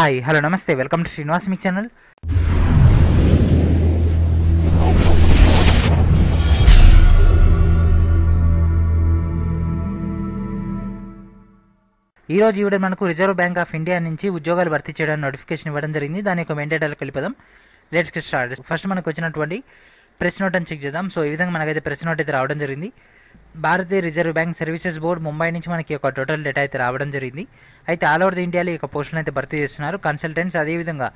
Hi hello నమస్తే welcome to Srinivas మీ channel ఈ రోజు ఈవిడ మనకు రిజర్వ్ బ్యాంక్ ఆఫ్ ఇండియా నుంచి ఉద్యోగాలు భర్తీ చేయడానికి నోటిఫికేషన్ ఇవ్వడం జరిగింది. దాని యొక్క మెయిన్ డేటాలకు వెళ్ళిపోదాం లెట్స్ స్టార్ట్ ఫస్ట్ మనకు వచ్చినటువంటి ప్రెస్ నోట్ అని చెక్ చేద్దాం. సో ఈ విధంగా మనకైతే ప్రెస్ నోట్ అయితే రావడం జరిగింది. Bharatiya reserve bank services board Mumbai నుంచి మనకి ఒక టోటల్ డేటా అయితే రావడం జరిగింది. అయితే ఆల్ ఓవర్ ది ఇండియాలో ఈ యొక్క పోస్టులను అయితే భర్తీ చేస్తున్నారు. కన్సల్టెంట్స్ అదేవిధంగా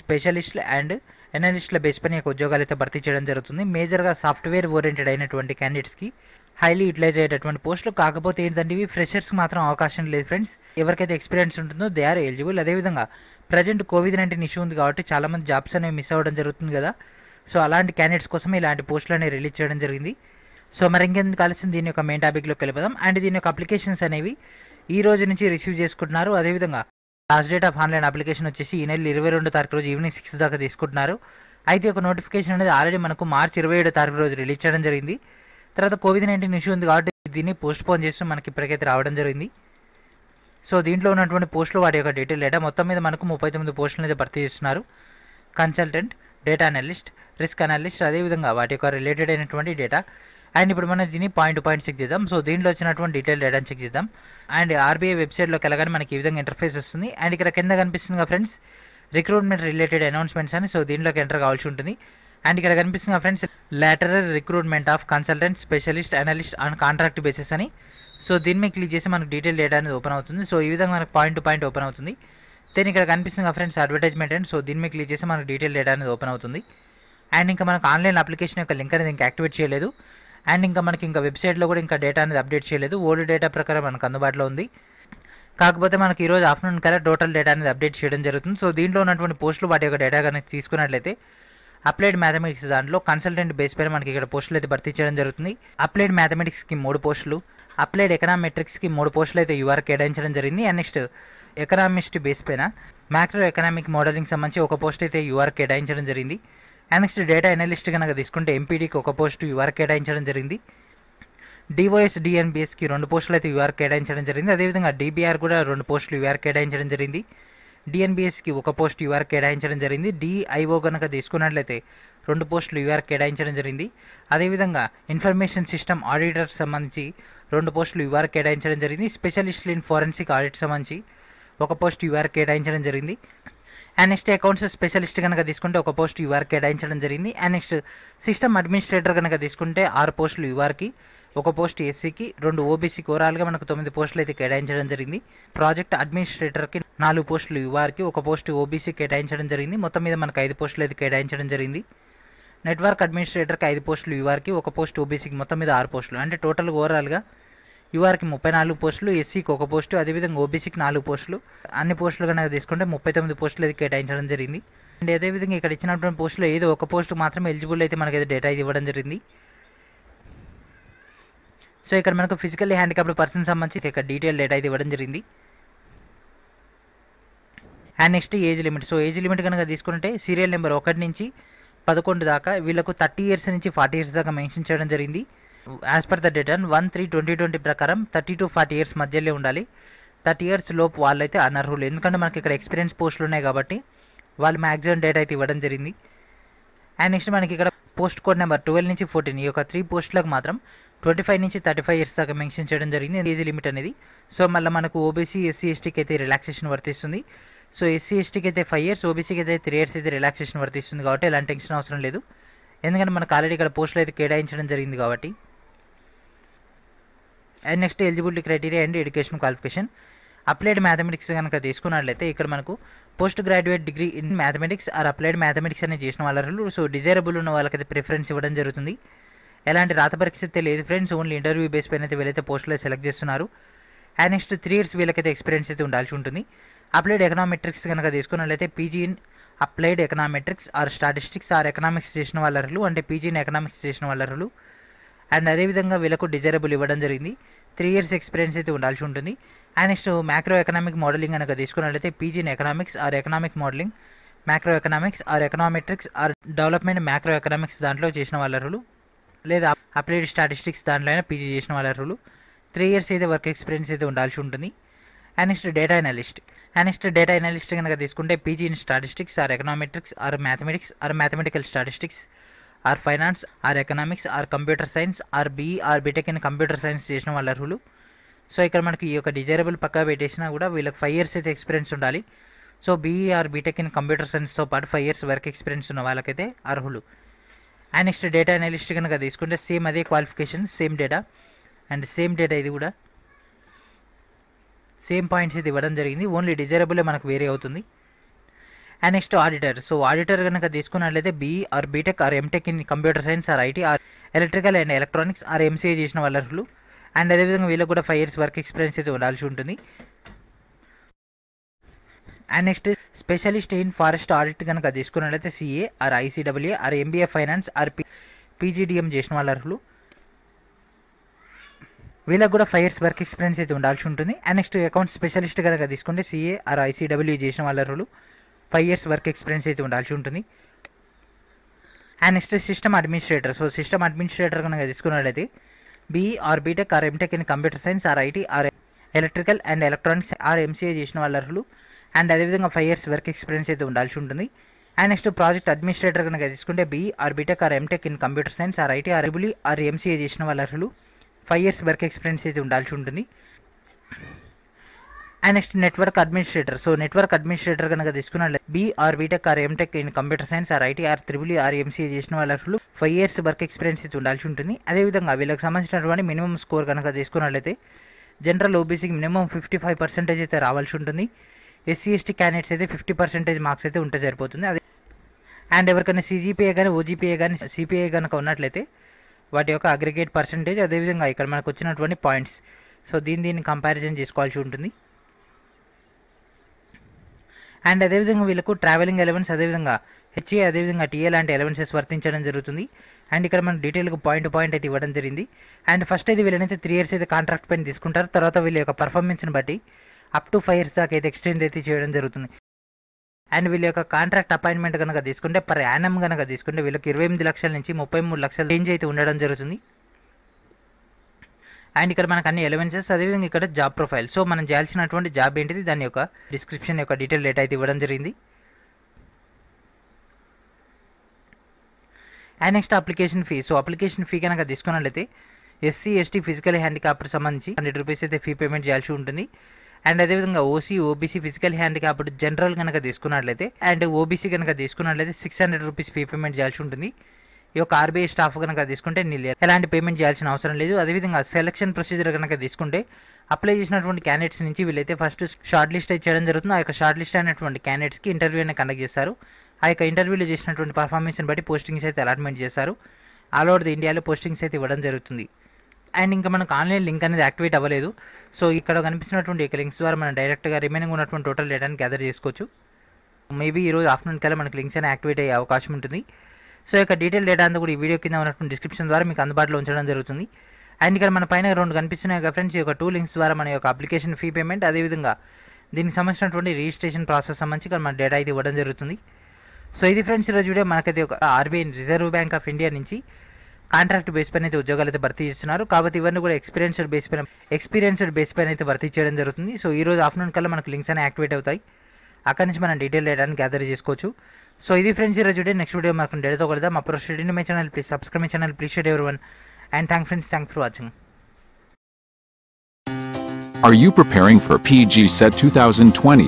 స్పెషలిస్టులు అండ్ ఎనలిస్టుల బేస్ పైన యొక్క ఉద్యోగాలు అయితే భర్తీ చేయడం జరుగుతుంది. మేజర్గా సాఫ్ట్వేర్ ఓరియంటెడ్ అయినటువంటి క్యాండిడేట్స్కి హైలీ యూటిలైజ్ అయ్యేటటువంటి పోస్టులు. కాకపోతే ఏంటంటే ఇవి ఫ్రెషర్స్కి మాత్రం అవకాశం లేదు ఫ్రెండ్స్. ఎవరికైతే ఎక్స్పీరియన్స్ ఉంటుందో దే ఆర్ ఎలిజిబుల్. అదేవిధంగా ప్రజెంట్ కోవిడ్ నైన్టీన్ ఇష్యూ ఉంది కాబట్టి చాలామంది జాబ్స్ అనేవి మిస్ అవ్వడం జరుగుతుంది కదా. సో అలాంటి క్యాండిడేట్స్ కోసం ఇలాంటి పోస్టులు అనేవి రిలీజ్ చేయడం జరిగింది. సో మరి ఇంకెందుకు కలిసి దీని యొక్క మెయిన్ టాపిక్లోకి వెళ్ళిపోదాం. అండ్ దీని యొక్క అప్లికేషన్స్ అనేవి ఈ రోజు నుంచి రిసీవ్ చేసుకుంటున్నారు. అదేవిధంగా last date of online application వచ్చేసి ఈ నెల ఇరవై రెండు తారీఖు రోజు ఈవినింగ్ సిక్స్ దాకా తీసుకుంటున్నారు. అయితే ఒక నోటిఫికేషన్ అనేది ఆల్రెడీ మనకు మార్చి ఇరవై ఏడో తారీఖు రోజు రిలీజ్ చేయడం జరిగింది. తర్వాత కోవిడ్ నైన్టీన్ ఇష్యూ ఉంది కాబట్టి దీన్ని పోస్ట్ పోన్ చేస్తూ మనకి ఇప్పటికైతే రావడం జరిగింది. సో దీంట్లో ఉన్నటువంటి పోస్టులు వాటి యొక్క డీటెయిల్ డేటా మొత్తం మీద మనకు ముప్పై తొమ్మిది పోస్టులు అయితే భర్తీ చేస్తున్నారు. Consultant data analyst risk analyst అదేవిధంగా వాటి యొక్క రిలేటెడ్ అయినటువంటి డేటా అండ్ ఇప్పుడు మనం దీన్ని పాయింట్ పాయింట్ చెక్ చేద్దాం. సో దీంట్లో వచ్చినటువంటి డీటెయిల్ డేటాని చెక్ చేద్దాం. అండ్ ఆర్బీఐ వెబ్సైట్లోకి వెళ్ళగానే మనకి ఈ విధంగా ఇంటర్ఫేస్ వస్తుంది. అండ్ ఇక్కడ కింద కనిపిస్తుంది ఫ్రెండ్స్ రిక్రూట్మెంట్ రిలేటెడ్ అనౌన్స్మెంట్స్ అని. సో దీంట్లోకి ఎంటర్ కావాల్సి ఉంటుంది. అండ్ ఇక్కడ కనిపిస్తుంది friends lateral recruitment of consultant specialist analyst and contract basis అని. సో దీని మీద క్లిక్ చేసి మనకు డీటెయిల్ డేటా అనేది ఓపెన్ అవుతుంది. సో ఈ విధంగా మనకు పాయింట్ టు పాయింట్ ఓపెన్ అవుతుంది. దెన్ ఇక్కడ కనిపిస్తుంది ఫ్రెండ్స్ అడ్వర్టైజ్మెంట్ అండ్ సో దీని మీద క్లిక్ చేసి మనకు డీటెయిల్ డేటా అనేది ఓపెన్ అవుతుంది. అండ్ ఇంకా మనకు ఆన్లైన్ అప్లికేషన్ యొక్క లింక్ అనేది ఇంకా యాక్టివేట్ చేయలేదు. అండ్ ఇంకా మనకి ఇంకా వెబ్సైట్లో కూడా ఇంకా డేటా అనేది అప్డేట్ చేయలేదు. ఓల్డ్ డేటా ప్రకారం మనకు అందుబాటులో ఉంది. కాకపోతే మనకి ఈరోజు ఆఫ్టర్నూన్ కల్లా టోటల్ డేటా అనేది అప్డేట్ చేయడం జరుగుతుంది. సో దీంట్లో ఉన్నటువంటి పోస్టులు వాటి యొక్క డేటా కనుక తీసుకున్నట్లయితే అప్లైడ్ మ్యాథమెటిక్స్ దాంట్లో కన్సల్టెంట్ బేస్ పైన మనకి ఇక్కడ పోస్టులు అయితే భర్తీ చేయడం జరుగుతుంది. అప్లైడ్ మ్యాథమెటిక్స్కి మూడు పోస్టులు అప్లైడ్ ఎకనామెట్రిక్స్కి మూడు పోస్టులు అయితే యూఆర్ కేటాయించడం జరిగింది. అండ్ నెక్స్ట్ ఎకనామిస్ట్ బేస్ పైన మ్యాక్రో ఎకనామిక్ మోడలింగ్ సంబంధించి ఒక పోస్ట్ అయితే యూఆర్ కేటాయించడం జరిగింది. అండ్ నెక్స్ట్ డేటా ఎనలిస్ట్ కనుక తీసుకుంటే ఎంపీడీకి ఒక పోస్ట్ యూఆర్ కేటాయించడం జరిగింది. డివైఎస్ డిఎన్బిఎస్కి రెండు పోస్టులు అయితే యూఆర్ కేటాయించడం జరిగింది. అదేవిధంగా డిబిఆర్ కూడా రెండు పోస్టులు యూఆర్ కేటాయించడం జరిగింది. డిఎన్బిఎస్కి ఒక పోస్ట్ యూఆర్ కేటాయించడం జరిగింది. డిఐఓ కనుక తీసుకున్నట్లయితే రెండు పోస్టులు యూఆర్ కేటాయించడం జరిగింది. అదేవిధంగా ఇన్ఫర్మేషన్ సిస్టమ్ ఆడిటర్ సంబంధించి రెండు పోస్టులు యూఆర్ కేటాయించడం జరిగింది. స్పెషలిస్ట్ ఇన్ ఫోరెన్సిక్ ఆడిట్ సంబంధించి ఒక పోస్ట్ యూఆర్ కేటాయించడం జరిగింది. అండ్ నెక్స్ట్ అకౌంట్స్ స్పెషలిస్ట్ కనుక తీసుకుంటే ఒక పోస్ట్ యూఆర్ కేటాయించడం జరిగింది. అండ్ నెక్స్ట్ సిస్టమ్ అడ్మినిస్ట్రేటర్ కనుక తీసుకుంటే ఆరు పోస్టులు యూఆర్కి ఒక పోస్ట్ ఎస్సీకి రెండు ఓబీసీకి ఓవరాల్గా మనకు తొమ్మిది పోస్టులు అయితే కేటాయించడం జరిగింది. ప్రాజెక్ట్ అడ్మినిస్ట్రేటర్కి నాలుగు పోస్టులు యువర్కి ఒక పోస్ట్ ఓబీసీ కేటాయించడం జరిగింది. మొత్తం మీద మనకు ఐదు పోస్టులు అయితే కేటాయించడం జరిగింది. నెట్వర్క్ అడ్మినిస్ట్రేటర్కి ఐదు పోస్టులు యూఆర్కి ఒక పోస్ట్ ఓబీసీకి మొత్తం మీద ఆరు పోస్టులు అంటే టోటల్ ఓవరాల్గా యూఆర్కి ముప్పై నాలుగు పోస్టులు ఎస్సీకి ఒక పోస్టు అదేవిధంగా ఓబీసీకి నాలుగు పోస్టులు. అన్ని పోస్టులు కనుక తీసుకుంటే ముప్పై తొమ్మిది పోస్టులు అయితే కేటాయించడం జరిగింది. అండ్ అదేవిధంగా ఇక్కడ ఇచ్చినటువంటి పోస్టులో ఏదో ఒక పోస్ట్ మాత్రమే ఎలిజిబుల్ అయితే మనకైతే డేటా ఇవ్వడం జరిగింది. సో ఇక్కడ మనకు ఫిజికల్లీ హ్యాండిక్యాప్డ్ పర్సన్ సంబంధించి ఇక్కడ డీటెయిల్ డేటా అయితే ఇవ్వడం జరిగింది. And next age limit. So age limit కనుక తీసుకుంటే సీరియల్ నెంబర్ ఒకటి నుంచి పదకొండు దాకా వీళ్ళకు థర్టీ ఇయర్స్ నుంచి ఫార్టీ ఇయర్స్ దాకా మెన్షన్ చేయడం జరిగింది. As per the date on one three twenty twenty ప్రకారం థర్టీ టు ఫార్టీ ఇయర్స్ మధ్యలో ఉండాలి. థర్టీ ఇయర్స్ లోపు వాళ్ళైతే అనర్హులు. ఎందుకంటే మనకి ఇక్కడ ఎక్స్పీరియన్స్ పోస్టులు ఉన్నాయి కాబట్టి వాళ్ళు మ్యాక్సిమం డేట్ అయితే ఇవ్వడం జరిగింది. అండ్ నెక్స్ట్ మనకి ఇక్కడ పోస్ట్ కోడ్ నెంబర్ ట్వెల్వ్ నుంచి ఫోర్టీన్ ఈ యొక్క త్రీ పోస్టులకు మాత్రం ట్వంటీ ఫైవ్ నుంచి థర్టీ ఫైవ్ ఇయర్స్ దాకా మెన్షన్ చేయడం జరిగింది. ఏజ్ లిమిట్ అనేది. సో మళ్ళీ మనకు ఓబీసీ ఎస్సీ ఎస్టీకి అయితే రిలాక్సేషన్ వర్తిస్తుంది. సో ఎస్సీ ఎస్టీకి అయితే ఫైవ్ ఇయర్స్ ఓబీసీకి అయితే త్రీ ఇయర్స్ అయితే రిలాక్సేషన్ వర్తిస్తుంది కాబట్టి ఎలాంటి టెన్షన్ అవసరం లేదు. ఎందుకంటే మనకు ఆల్రెడీ ఇక్కడ పోస్టులు అయితే కేటాయించడం జరిగింది కాబట్టి. And next eligibility criteria and education qualification applied mathematics కనుక తీసుకున్నట్లయితే ఇక్కడ మనకు post graduate degree in mathematics or applied mathematics అనేది చేసిన వాళ్ళు సో డిజైరబుల్ ఉన్న వాళ్ళకైతే ప్రిఫరెన్స్ ఇవ్వడం జరుగుతుంది. ఎలాంటి రాత పరీక్ష లేదు ఫ్రెండ్స్ ఓన్లీ ఇంటర్వ్యూ బేస్ పైన అయితే వీళ్ళైతే పోస్టులో సెలెక్ట్ చేస్తున్నారు. అండ్ నెక్స్ట్ త్రీ ఇయర్స్ వీళ్ళకైతే ఎక్స్పీరియన్స్ అయితే ఉండాల్సి ఉంటుంది. అప్లైడ్ ఎకనామెట్రిక్స్ కనుక తీసుకున్నట్లయితే PG in applied econometrics or statistics or economics చేసిన వాళ్ళు అంటే పీజీ ఇన్ ఎకనామిక్స్ చేసిన వాళ్ళు అండ్ అదేవిధంగా వీళ్ళకు డిజైరబుల్ ఇవ్వడం జరిగింది. త్రీ ఇయర్స్ ఎక్స్పీరియన్స్ అయితే ఉండాల్సి ఉంటుంది. And next macro economic modelling కనుక తీసుకున్నట్లయితే PG in economics or economic modelling macro economics or econometrics or development macro economics దాంట్లో చేసిన వాళ్ళరు లేదా అప్లైడ్ స్టాటిస్టిక్స్ దాంట్లో అయినా పీజీ చేసిన వాళ్ళరు త్రీ ఇయర్స్ అయితే వర్క్ ఎక్స్పీరియన్స్ అయితే ఉండాల్సి ఉంటుంది. And next data analyst and next data analyst కనుక తీసుకుంటే PG in statistics or econometrics or mathematics or mathematical statistics or finance or economics or computer science or BE or BTech in computer science చేసిన వాళ్ళు అర్హులు. So ఇక్కడ మనకి ఈ యొక్క desirable పక్కా పెట్టేసినా కూడా వీళ్ళకి ఫైవ్ ఇయర్స్ అయితే ఎక్స్పీరియన్స్ ఉండాలి. So BE or BTech in computer సైన్స్తో పాటు ఫైవ్ ఇయర్స్ వర్క్ ఎక్స్పీరియన్స్ ఉన్న వాళ్ళకైతే అర్హులు. అండ్ నెక్స్ట్ డేటా అనలిస్ట్ కనుక తీసుకుంటే సేమ్ అదే qualification same data and same data ఇది కూడా. సేమ్ పాయింట్స్ ఇది ఇవ్వడం జరిగింది. ఓన్లీ డిజైరబులే మనకు వేరే అవుతుంది. And next auditor so auditor కనుక తీసుకున్నట్లయితే BE or BTech or MTech in computer science or IT or electrical and electronics or MCA చేసిన వాళ్ళు అర్హులు అండ్ అదేవిధంగా వీళ్ళకి కూడా ఫైవ్ ఇయర్స్ వర్క్ ఎక్స్పీరియన్స్ అయితే ఉండాల్సి ఉంటుంది. And next specialist in forest audit కనుక తీసుకున్నట్లయితే CA or ICWA or MBA finance or P PGDM చేసిన వాళ్ళు అర్హులు వీళ్ళకి కూడా ఫైవ్ ఇయర్స్ వర్క్ ఎక్స్పీరియన్స్ అయితే ఉండాల్సి ఉంటుంది. అండ్ నెక్స్ట్ అకౌంట్ స్పెషలిస్ట్ కనుక తీసుకుంటే సిఏ ఆర్ ఐసీడబ్ల్యూ చేసిన వాళ్ళు అర్హులు ఫైవ్ ఇయర్స్ వర్క్ ఎక్స్పీరియన్స్ అయితే ఉండాల్సి ఉంటుంది. And next system administrator so system administrator కనుక తీసుకున్నట్లయితే BE or BTech or MTech in computer science or IT or electrical and electronics or MCA చేసిన వాళ్ళ అర్హులు. అండ్ అదేవిధంగా ఫైవ్ ఇయర్స్ వర్క్ ఎక్స్పీరియన్స్ అయితే ఉండాల్సి ఉంటుంది. అండ్ నెక్స్ట్ ప్రాజెక్ట్ అడ్మినిస్ట్రేటర్ కనుక తీసుకుంటే BE or BTech or MTech in computer science or IT or ఎబులీ or MCA చేసిన వాళ్ళ అర్హులు. ఫైవ్ ఇయర్స్ వర్క్ ఎక్స్పీరియన్స్ అయితే ఉండాల్సి ఉంటుంది. And next network administrator so network administrator కనుక తీసుకున్నట్లయితే B or BTech or MTech in computer science or IT or triple or MCA చేసిన వాళ్ళు ఫైవ్ ఇయర్స్ వర్క్ ఎక్స్పీరియన్స్ అయితే ఉండాల్సి ఉంటుంది అదేవిధంగా వీళ్ళకి సంబంధించినటువంటి మినిమం స్కోర్ కనుక తీసుకున్నట్లయితే జనరల్ ఓబీసీకి మినిమం ఫిఫ్టీ ఫైవ్ పర్సెంటేజ్ అయితే రావాల్సి ఉంటుంది. ఎస్సీ ఎస్టీ క్యాండిడేట్స్ అయితే ఫిఫ్టీ పర్సెంటేజ్ మార్క్స్ అయితే ఉంటే సరిపోతుంది. అదే అండ్ ఎవరికైనా సీజీపీఏ కానీ ఓజీపీఏ కానీ సిపిఐ కనుక ఉన్నట్లయితే వాటి యొక్క అగ్రిగేట్ పర్సంటేజ్ అదేవిధంగా ఇక్కడ మనకు వచ్చినటువంటి పాయింట్స్ సో దీన్ని దీన్ని కంపారిజన్ చేసుకోవాల్సి ఉంటుంది. అండ్ అదేవిధంగా వీళ్ళకు ట్రావెలింగ్ ఎలవెన్స్ అదేవిధంగా హెచ్ఏ అదేవిధంగా టీఏ లాంటి ఎలవెన్సెస్ వర్తించడం జరుగుతుంది. అండ్ ఇక్కడ మనం డీటెయిల్గా పాయింట్ పాయింట్ అయితే ఇవ్వడం జరిగింది. అండ్ ఫస్ట్ అయితే వీళ్ళనైతే త్రీ ఇయర్స్ అయితే కాంట్రాక్ట్ పైన తీసుకుంటారు. తర్వాత వీళ్ళ యొక్క పర్ఫార్మెన్స్ని బట్టి అప్ టు ఫైవ్ ఇయర్స్ దాకా అయితే ఎక్స్టెండ్ అయితే చేయడం జరుగుతుంది. అండ్ వీళ్ళ యొక్క కాంట్రాక్ట్ అపాయింట్మెంట్ కనుక తీసుకుంటే పర్ యానం కనుక తీసుకుంటే వీళ్ళకి ఇరవై ఎనిమిది లక్షల నుంచి ముప్పై మూడు లక్షల రేంజ్ అయితే ఉండడం జరుగుతుంది. అండ్ ఇక్కడ మనకు అన్ని ఎలవెన్సెస్ అదేవిధంగా ఇక్కడ జాబ్ ప్రొఫైల్ సో మనం చేయాల్సినటువంటి జాబ్ ఏంటిది? దాని యొక్క డిస్క్రిప్షన్ యొక్క డీటెయిల్ డేటా అయితే ఇవ్వడం జరిగింది. And next application fee so application fee కనుక తీసుకున్నట్లయితే ఎస్సీ ఎస్టీ ఫిజికల్ హ్యాండిక్యాప్డ్ సంబంధించి హండ్రెడ్ రూపీస్ అయితే ఫీ పేమెంట్ చేయాల్సి ఉంటుంది. అండ్ అదేవిధంగా OC OBC physical handicapped general కనుక తీసుకున్నట్లయితే అండ్ ఓబీసీ కనుక తీసుకున్నట్లయితే six hundred rupees fee payment చేయాల్సి ఉంటుంది. ఈ యొక్క ఆర్బీఐ స్టాఫ్ కనుక తీసుకుంటే నీళ్ళు ఎలాంటి పేమెంట్ చేయాల్సిన అవసరం లేదు. అదేవిధంగా సెలక్షన్ ప్రొసీజర్ కనుక తీసుకుంటే అప్లై చేసినటువంటి క్యాండిడేట్స్ నుంచి వీళ్ళైతే ఫస్ట్ షార్ట్ లిస్ట్ అయితే చేయడం జరుగుతుంది. ఆ యొక్క షార్ట్ లిస్ట్ అయినటువంటి క్యాండిడేట్స్కి ఇంటర్వ్యూ అనేది కండక్ట్ చేస్తారు. ఆ యొక్క ఇంటర్వ్యూలో చేసినటువంటి పర్ఫార్మెన్స్ని బట్టి పోస్టింగ్స్ అయితే అలాట్మెంట్ చేస్తారు. ఆల్ ఓవర్ ది ఇండియాలో పోస్టింగ్స్ అయితే ఇవ్వడం జరుగుతుంది. అండ్ ఇంకా మనకు ఆన్లైన్ లింక్ అనేది యాక్టివేట్ అవ్వలేదు. సో ఇక్కడ కనిపిస్తున్నటువంటి ఈ లింక్స్ ద్వారా మనం డైరెక్ట్గా రిమైనింగ్ ఉన్నటువంటి టోటల్ డేటాని గ్యాదర్ చేసుకోవచ్చు. మేబీ ఈరోజు ఆఫ్టర్నూన్ కల్లా మనకు లింక్స్ అనేది యాక్టివేట్ అయ్యే అవకాశం ఉంటుంది. సో యొక్క డీటెయిల్ డేటా అంతా కూడా ఈ వీడియో కింద ఉన్నటువంటి డిస్క్రిప్షన్ ద్వారా మీకు అందుబాటులో ఉంచడం జరుగుతుంది. అండ్ ఇక్కడ మన పైన రెండు కనిపిస్తున్నాయి కదా ఫ్రెండ్స్ ఈ యొక్క టూ లింక్స్ ద్వారా మన యొక్క అప్లికేషన్ ఫీ పేమెంట్ అదేవిధంగా దీనికి సంబంధించినటువంటి రిజిస్ట్రేషన్ ప్రాసెస్ సంబంధించి ఇక్కడ మన డేటా అయితే ఇవ్వడం జరుగుతుంది. సో ఇది ఫ్రెండ్స్ ఈరోజు వీడియో. మనకైతే ఒక RBI reserve bank of India నుంచి కాంట్రాక్ట్ బేస్ పైన అయితే ఉద్యోగాలు అయితే భర్తీ చేస్తున్నారు. కాబట్టి ఇవన్నీ కూడా ఎక్స్పీరియన్స్డ్ బేస్ పైన ఎక్స్పీరియన్స్డ్ బేస్ పైన అయితే భర్తీ చేయడం జరుగుతుంది. సో ఈ రోజు ఆఫ్టర్నూన్ కల్లా మనకు లింక్స్ అనేవి యాక్టివేట్ అవుతాయి. అక్కడి నుంచి మనం డీటెయిల్ డేటాని గ్యాదర్ చేసుకోవచ్చు. ಸೊ ಇದು ಫ್ರೆಂಡ್ಸ್ ಇರೋ ಜೊತೆ ನೆಕ್ಸ್ಟ್ ವಿಡಿಯೋ ಮಾಡ್ಕೊಂಡು ಎಳೆ ತಗೊಳ್ಳಿದ apro study my my channel. Please subscribe my channel, please. Every everyone, and thank friends, thank for watching. Are you preparing for PG Set 2020?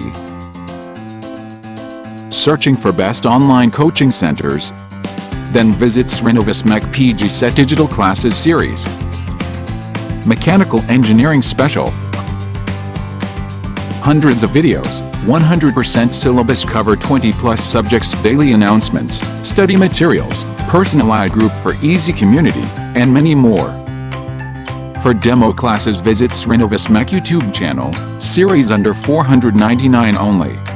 Searching for best online coaching centers? Then visit Srinivas Mech PG Set Digital Classes Series. Mechanical Engineering Special Hundreds of videos, 100% syllabus cover 20 plus subjects, daily announcements, study materials, personalized group for easy community, and many more. For demo classes visit Srinivas Mech YouTube channel, series under 499 only.